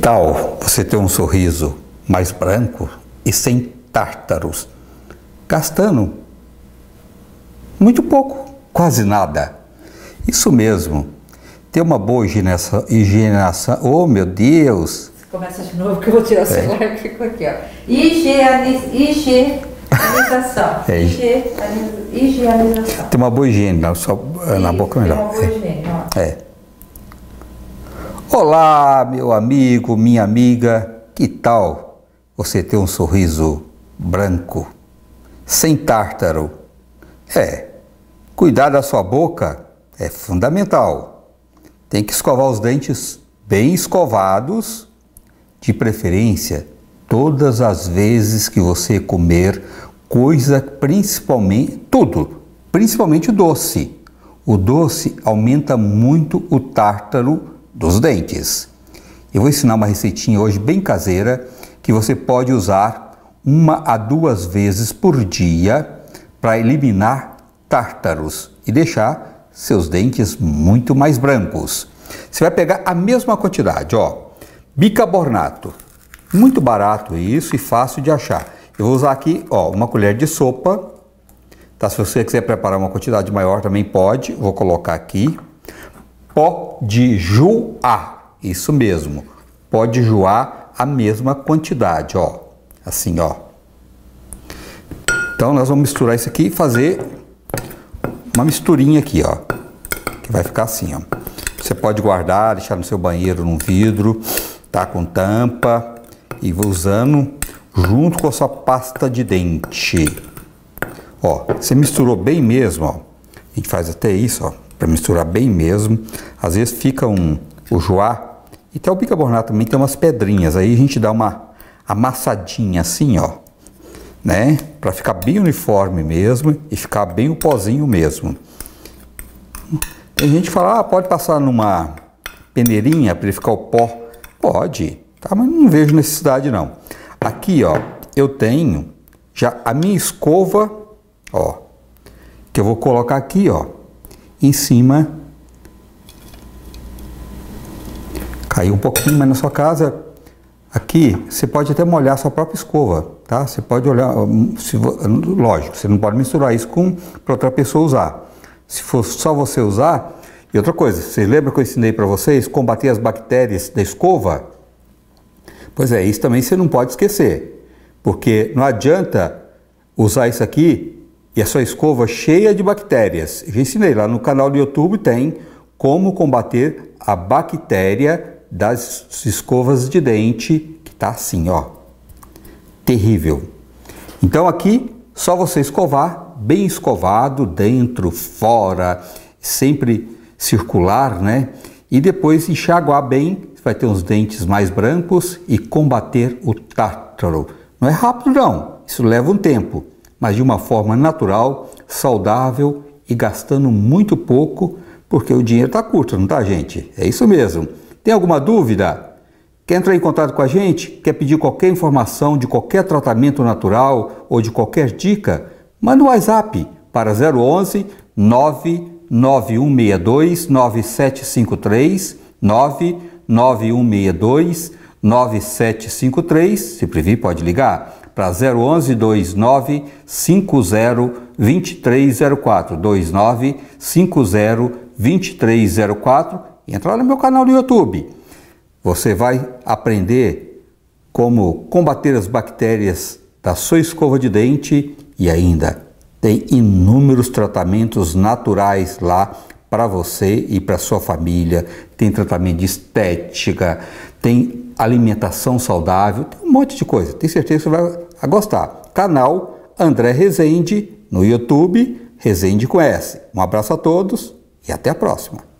Tal você ter um sorriso mais branco e sem tártaros, gastando muito pouco, quase nada? Isso mesmo, ter uma boa higienização. higienização oh, meu Deus! Começa de novo que eu vou tirar o é. celular e fico aqui, ó. Higieniz, higienização. É. Higienização. Tem uma boa higiene na, sua, na boca melhor. Tem uma boa é. higiene, ó. É. Olá, meu amigo, minha amiga, que tal você ter um sorriso branco, sem tártaro? É, cuidar da sua boca é fundamental. Tem que escovar os dentes bem escovados, de preferência todas as vezes que você comer coisa, principalmente tudo, principalmente doce. O doce aumenta muito o tártaro dos dentes. Eu vou ensinar uma receitinha hoje bem caseira que você pode usar uma a duas vezes por dia para eliminar tártaros e deixar seus dentes muito mais brancos. Você vai pegar a mesma quantidade, ó, bicarbonato, muito barato isso e fácil de achar. Eu vou usar aqui, ó, uma colher de sopa, tá? Se você quiser preparar uma quantidade maior também pode. Vou colocar aqui pó de juá. Isso mesmo. Pó de juá a mesma quantidade, ó. Assim, ó. Então nós vamos misturar isso aqui e fazer uma misturinha aqui, ó. Que vai ficar assim, ó. Você pode guardar, deixar no seu banheiro num vidro, tá com tampa e vou usando junto com a sua pasta de dente. Ó, você misturou bem mesmo, ó. A gente faz até isso, ó para misturar bem mesmo. Às vezes fica um, o joá e até o bicarbonato também tem umas pedrinhas. Aí a gente dá uma amassadinha assim, ó, né? Para ficar bem uniforme mesmo e ficar bem o pozinho mesmo. Tem gente que fala, ah, pode passar numa peneirinha para ele ficar o pó. Pode, tá? Mas não vejo necessidade não. Aqui, ó, eu tenho já a minha escova, ó, que eu vou colocar aqui, ó em cima. Caiu um pouquinho, mas na sua casa, aqui, você pode até molhar sua própria escova, tá? Você pode olhar, se, lógico, você não pode misturar isso com para outra pessoa usar. Se for só você usar, e outra coisa, vocês lembram que eu ensinei para vocês combater as bactérias da escova? Pois é, isso também você não pode esquecer, porque não adianta usar isso aqui e a sua escova cheia de bactérias. Eu já ensinei lá no canal do YouTube tem como combater a bactéria das escovas de dente, que tá assim, ó. Terrível. Então aqui só você escovar bem escovado, dentro, fora, sempre circular, né? E depois enxaguar bem, vai ter uns dentes mais brancos e combater o tártaro. Não é rápido não, isso leva um tempo mas de uma forma natural, saudável e gastando muito pouco, porque o dinheiro está curto, não tá, gente? É isso mesmo. Tem alguma dúvida? Quer entrar em contato com a gente? Quer pedir qualquer informação de qualquer tratamento natural ou de qualquer dica? Manda um WhatsApp para 011 99162 9753 99162 9753. Se prevenir, pode ligar para 011 29 50 2304 29 50 2304 e entra lá no meu canal no YouTube. Você vai aprender como combater as bactérias da sua escova de dente e ainda tem inúmeros tratamentos naturais lá para você e para sua família. Tem tratamento de estética, tem alimentação saudável, tem um monte de coisa. Tenho certeza que você vai a gostar. Canal André Rezende no YouTube, Rezende Conhece. Um abraço a todos e até a próxima.